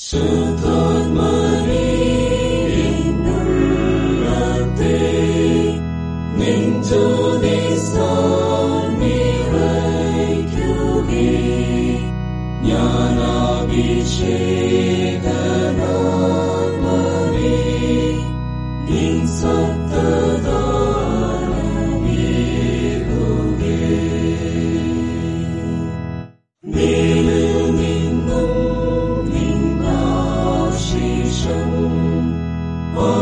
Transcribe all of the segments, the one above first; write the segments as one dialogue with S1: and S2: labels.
S1: Santa Maria, Immaculate, Nintulis Almirei Kyrie, Jnana Bishikana.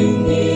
S1: you need.